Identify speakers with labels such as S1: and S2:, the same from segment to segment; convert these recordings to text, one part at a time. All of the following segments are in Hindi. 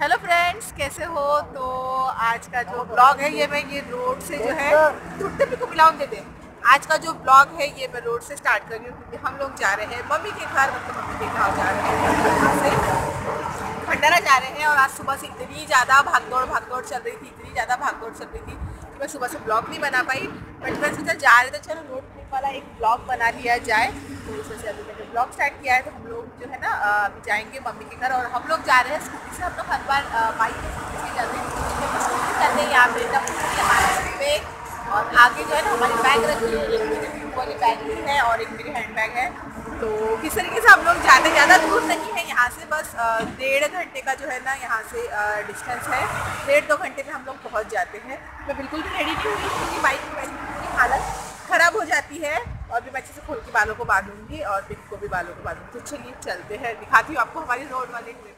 S1: हेलो फ्रेंड्स कैसे हो? तो आज का जो ब्लॉग है, ये मैं ये रोड से जो है टूटते भी को मिलाऊं दे दे। आज का जो ब्लॉग है, ये मैं रोड से स्टार्ट कर रही हूँ, क्योंकि हम लोग जा रहे हैं, मम्मी के घर मतलब मम्मी के घर जा रहे हैं भंडारा जा रहे हैं और आज सुबह से इतनी ज़्यादा भागदौड़ भागदौड़ चल रही थी, इतनी ज़्यादा भागदौड़ चल रही थी कि मैं सुबह से ब्लॉग नहीं बना पाई बट मैं सोचा जा रहे थे, चलो रोड ट्रिप वाला एक ब्लॉग बना लिया जाए। तो इस वजह से अभी मैंने ब्लॉग स्टार्ट किया है तो हम लोग जो है ना अभी जाएँगे मम्मी के घर और हम लोग जा रहे हैं स्कूटी से। हम लोग हर बार बाइक के स्कूटी से जाते हैं। तो करते हैं यहाँ पे हमारे पे और आगे जो है ना, हमारी बैग रखी है। एक बैग है और एक मेरी हैंड बैग है। तो किस तरीके से हम लोग जाते ज़्यादा दूर नहीं है? यहाँ से बस डेढ़ घंटे का जो है ना यहाँ से डिस्टेंस है। डेढ़ दो घंटे में हम लोग पहुँच जाते हैं। मैं बिल्कुल भी रेडी नहीं हुई क्योंकि बाइक की हालत ख़राब हो जाती है। और भी मैं अच्छे से खोल के बालों को बांधूँगी और पिक को भी बालों को बांधूँगी। तो चलिए चलते हैं। दिखाती हूँ आपको हमारी रोड वाली ट्रिप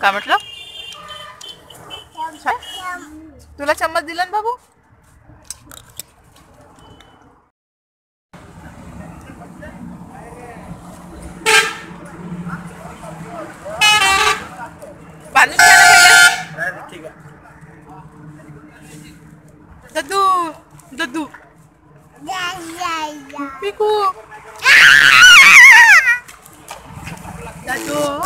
S1: काय म्हटलं? तुला चम्मच दिला ना बाबू? 加油！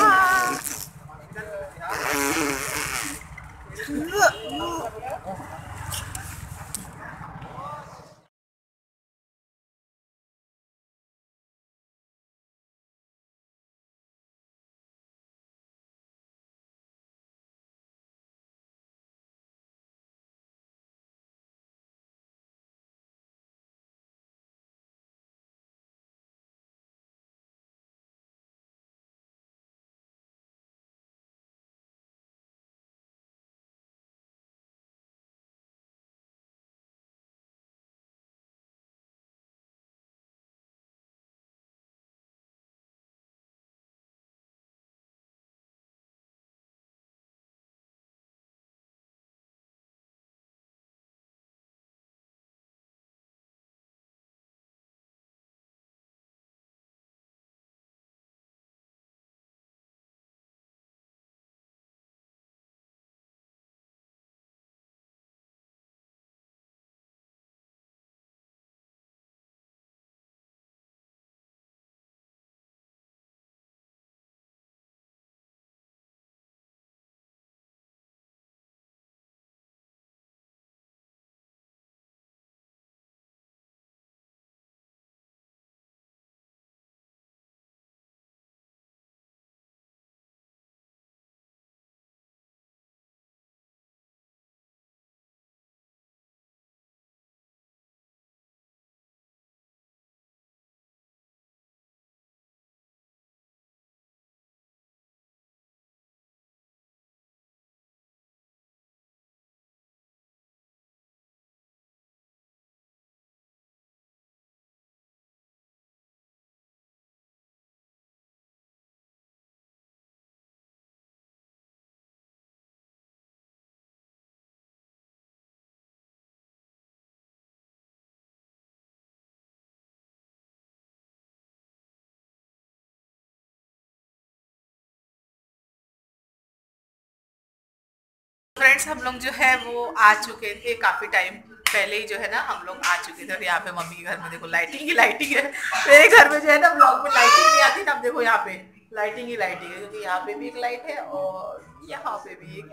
S1: फ्रेंड्स हम लोग जो है वो आ चुके थे काफ़ी टाइम पहले ही जो है ना हम लोग आ चुके थे। और यहाँ पे मम्मी के घर में देखो लाइटिंग ही लाइटिंग है। मेरे घर में जो है ना ब्लॉग में लाइटिंग नहीं आती ना देखो यहाँ पे लाइटिंग ही लाइटिंग है, क्योंकि यहाँ पे भी एक लाइट है और यहाँ पे भी एक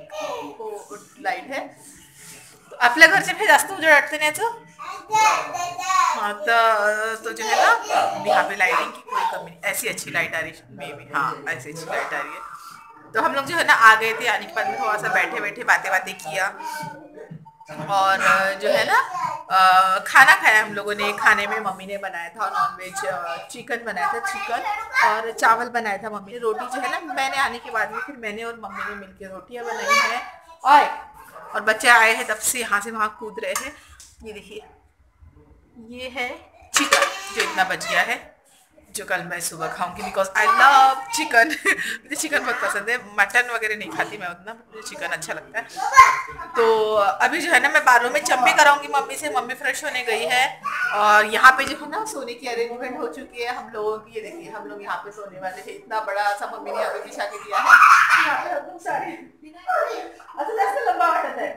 S1: लाइट है। तो आपल्या घरचे फिर जास्त उजेड वाटते नाही याचं हाँ तो तो जो है ना, यहाँ पे लाइटिंग की कोई कमी नहीं। ऐसी अच्छी लाइट आ रही मे भी हाँ ऐसी अच्छी लाइट आ रही है। तो हम लोग जो है ना आ गए थे, यानी के बाद थोड़ा सा बैठे बैठे बातें बातें किया। और जो है ना खाना खाया हम लोगों ने। खाने में मम्मी ने बनाया था नॉन वेज चिकन बनाया था चिकन और चावल बनाया था मम्मी ने। रोटी जो है ना, मैंने आने के बाद में फिर मैंने और मम्मी ने मिलकर रोटियाँ बनाई हैं। और और बच्चे आए हैं तब से यहाँ से वहाँ कूद रहे हैं। ये देखिए, ये है चिकन जो इतना बच गया है। जो कल मैं सुबह खाऊँगी बिकॉज़ आई लव चिकन मुझे चिकन बहुत पसंद है। मटन वगैरह नहीं खाती मैं उतना, मुझे चिकन अच्छा लगता है। तो अभी जो है ना, मैं बालों में चंपी कराऊँगी मम्मी से। मम्मी फ्रेश होने गई है। और यहाँ पे जो है ना, सोने की अरेंजमेंट हो चुकी है। हम लोगों की, ये देखिए, हम लोग यहाँ पे सोने वाले थे इतना बड़ा सा मम्मी ने यहाँ पे बिछा के दिया है। असं लंबा वाटत है।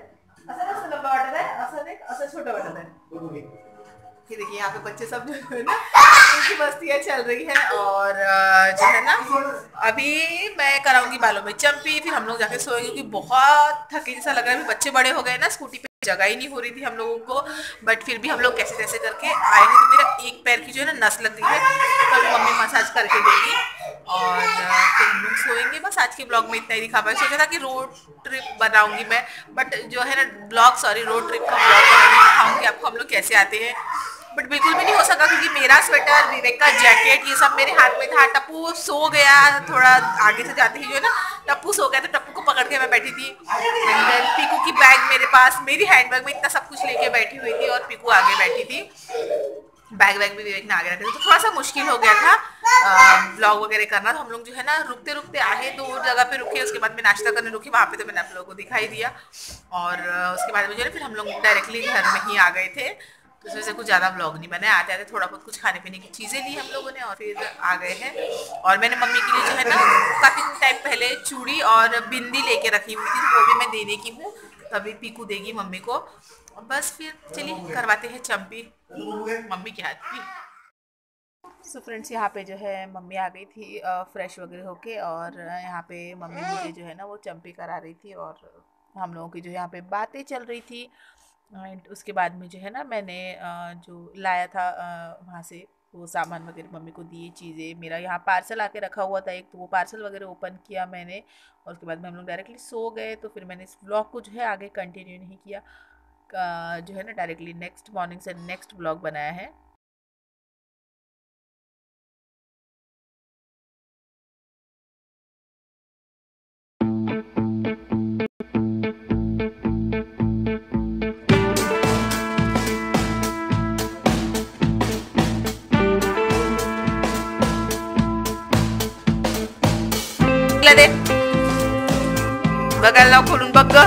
S1: असं लंबा वाटत है। असं असं छोटा वाटत है। कि देखिए यहाँ पे बच्चे सब जो है ना, उनकी मस्तियाँ चल रही है और जो है ना, अभी मैं कराऊँगी बालों में चंपी, फिर हम लोग जाके सोएँगे क्योंकि बहुत थके जैसा लग रहा है। बच्चे बड़े हो गए ना, स्कूटी पे जगह ही नहीं हो रही थी हम लोगों को बट फिर भी हम लोग कैसे कैसे करके आए हैं तो मेरा एक पैर की जो है ना नस लग गई है। तो मम्मी मसाज करके देगी और फिर हम लोग सोएँगे। बस आज के ब्लॉग में इतना ही दिखा पाए सोचा था कि रोड ट्रिप बनाऊँगी मैं बट जो है ना, ब्लॉग सॉरी रोड ट्रिप का ब्लॉग बनाऊँगी, दिखाऊँगी आपको हम लोग कैसे आते हैं। बट बिल्कुल भी नहीं हो सका क्योंकि मेरा स्वेटर विवेक का जैकेट ये सब मेरे हाथ में था। टप्पू सो गया, थोड़ा आगे से जाते ही जो है ना, टप्पू सो गया तो टप्पू को पकड़ के मैं बैठी थी। पीकू की बैग मेरे पास, मेरी हैंड बैग में इतना सब कुछ लेके बैठी हुई थी और पीकू आगे बैठी थी। बैग वैग भी विवेक ने आगे रखे थे तो थोड़ा सा मुश्किल हो गया था ब्लॉग वगैरह करना। तो हम लोग जो है ना रुकते रुकते आए, दो जगह पे रुके, उसके बाद में नाश्ता करने रुकी, वहाँ पे तो मैंने आप लोगों को दिखाई दिया। और उसके बाद में जो है फिर हम लोग डायरेक्टली घर में ही आ गए थे। तो उसमें से कुछ ज़्यादा ब्लॉग नहीं बने आते आते थोड़ा बहुत कुछ खाने पीने की चीज़ें ली हम लोगों ने और फिर आ गए हैं। और मैंने मम्मी के लिए जो है ना, काफ़ी टाइम पहले चूड़ी और बिंदी लेके रखी हुई थी, वो भी मैं देने की हूँ। तभी पीकू देगी मम्मी को। बस फिर चलिए, करवाते हैं चम्पी मम्मी के हाथ की। सो फ्रेंड्स यहाँ पे जो है मम्मी आ गई थी फ्रेश वगैरह होके और यहाँ पे मम्मी मुझे जो है ना वो चम्पी करा रही थी और हम लोगों की जो यहाँ पे बातें चल रही थी। एंड उसके बाद में जो है ना मैंने जो लाया था वहाँ से वो सामान वगैरह, मम्मी को दिए चीज़ें, मेरा यहाँ पार्सल आके रखा हुआ था एक तो वो पार्सल वगैरह ओपन किया मैंने और उसके बाद में हम लोग डायरेक्टली सो गए तो फिर मैंने इस ब्लॉग को जो है आगे कंटिन्यू नहीं किया। जो है ना डायरेक्टली नेक्स्ट मॉर्निंग से नेक्स्ट ब्लॉग बनाया है। दे. बघायला खोलून बघ ग.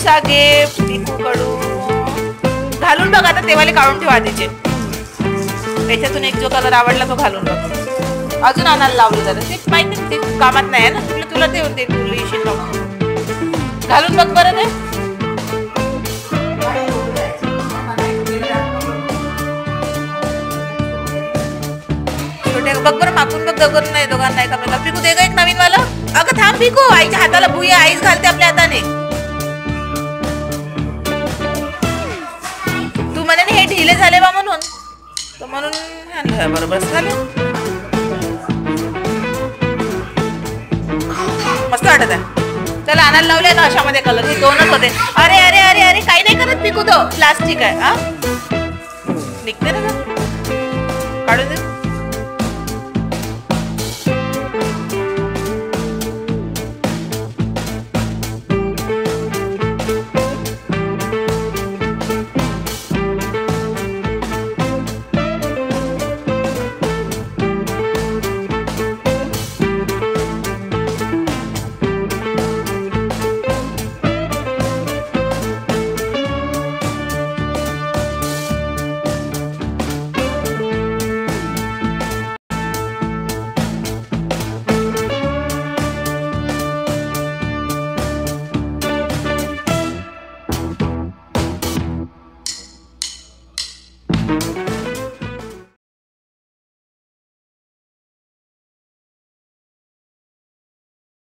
S1: सागे गिफ्टकडून घालून बघ आता तेवाले काढून ठेवा तिचे त्याच्यातून एक जो कलर आवडला तो घालून बघ. अजून आणायला लावलं जरा. ते माहिती ते कामात नाही ना? तुला तुला ते होते तुला येशील घालून बघ बरं ते. बघ बरं मागून बघ दोघं नाही दोघांना नाही का पिकू दे एक नवीन वाला अगं थांब पिकू आईच्या हाताला भुया आईच घालते आपल्या हाताने. तू म्हणे हे ढिले झाले बा म्हणून. तर म्हणून बरोबर झालं. मस्त वाटत आहे. चला आणायला लावले ना अशामध्ये कलर हे दोनच होते. अरे अरे अरे अरे काही नाही करत पिकू तो. प्लास्टिक आहे हा? निघते ना काढू दे.